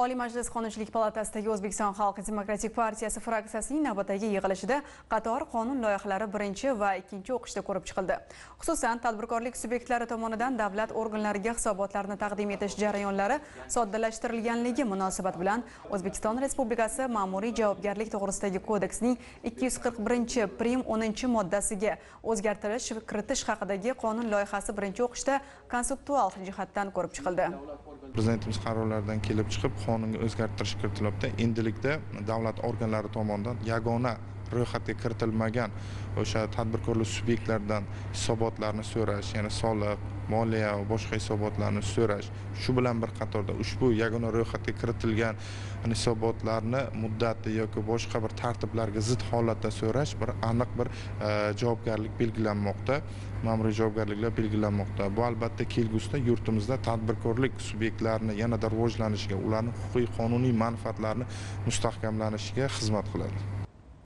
Oliy Majlis Qonunchilik palatasidagi O'zbekiston Xalq Demokratik partiyasi fraksiyasining navbatdagi yig'ilishida qator qonun loyihalari birinchi va ikkinchi o'qishda ko'rib chiqildi. Xususan, tadbirkorlik subyektlari tomonidan davlat organlariga hisobotlarni taqdim etish jarayonlari soddalashtirilganligi munosabat bilan O'zbekiston Respublikasi Ma'muriy javobgarlik to'g'risidagi kodeksning 241 prim 10 moddasiga o'zgartirish kiritish haqidagi qonun loyihasi birinchi o'qishda konseptual jihatdan ko'rib chiqildi. prezidentimiz qarorlaridan kelib chiqib qonunga o'zgartirish kiritilibdi endilikda davlat organlari tomonidan yagona ro'yxatga kiritilmagan o'sha tadbirkorlik subyektlaridan hisobotlarni so'rash ya'ni soliq moliya va boshqa hisobotlarni so'rash shu bilan bir qatorda ushbu yagona ro'yxatga kiritilgan hisobotlarni muddati yoki boshqa bir tartiblarga zid holatda so'rash bir aniq bir e, javobgarlik belgilanmoqda ma'muriy javobgarliklar belgilanmoqda. Bu albatta kelgusida yurtimizda tadbirkorlik subyektlarini yanada rivojlanishiga ularni huquqiy qonuniy manfaatlarini mustahkamlanishiga xizmat qiladi.